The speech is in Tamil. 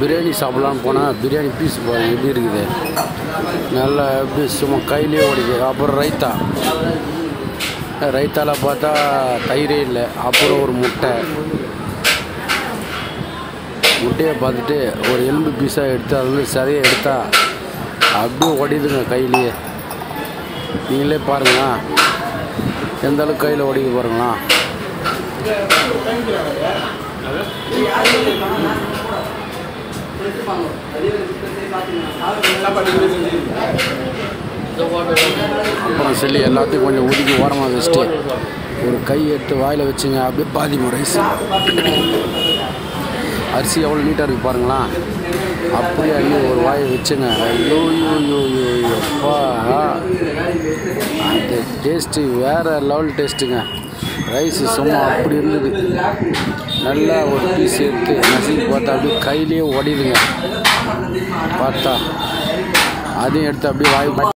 பிரியாணி சாப்பிட்லான்னு போனால் பிரியாணி பீஸ் பாருங்கள் எப்படி இருக்குது? நல்லா எப்படி சும்மா கையிலே ஓடிது. அப்புறம் ரைத்தா. ரைத்தாவில் பார்த்தா தயிரே இல்லை. அப்புறம் ஒரு முட்டை. முட்டையை பார்த்துட்டு ஒரு எலும்பு பீஸாக எடுத்து அதுலேருந்து சதையை எடுத்தால் அப்படியே ஓடிதுங்க கையிலேயே. நீங்களே பாருங்களா. எந்த அளவுக்கு கையில் ஒடிக்குது பாருங்களா. அப்புறம் சொல்லி எல்லாத்தையும் கொஞ்சம் ஒதுக்கி ஓரமாக வச்சுட்டு ஒரு கை எடுத்து வாயில் வச்சுங்க அப்படியே பாதி முறை. அரிசி எவ்வளோ நீட்டாக இருக்கு பாருங்களா? அப்படியே அள்ளி ஒரு வாயை வச்சுங்க. ஐயோ ஐயோ ஐயோ ஐயோ அப்பா. அந்த டேஸ்ட்டு வேறு லெவல் டேஸ்ட்டுங்க ரைஸு சும்மா அப்படி இருந்தது. நல்லா ஒரு பீஸ் எடுத்து நசி பார்த்தா அப்படியே கையிலேயே ஓடிடுங்க பார்த்தா அதையும் எடுத்து அப்படியே வாய்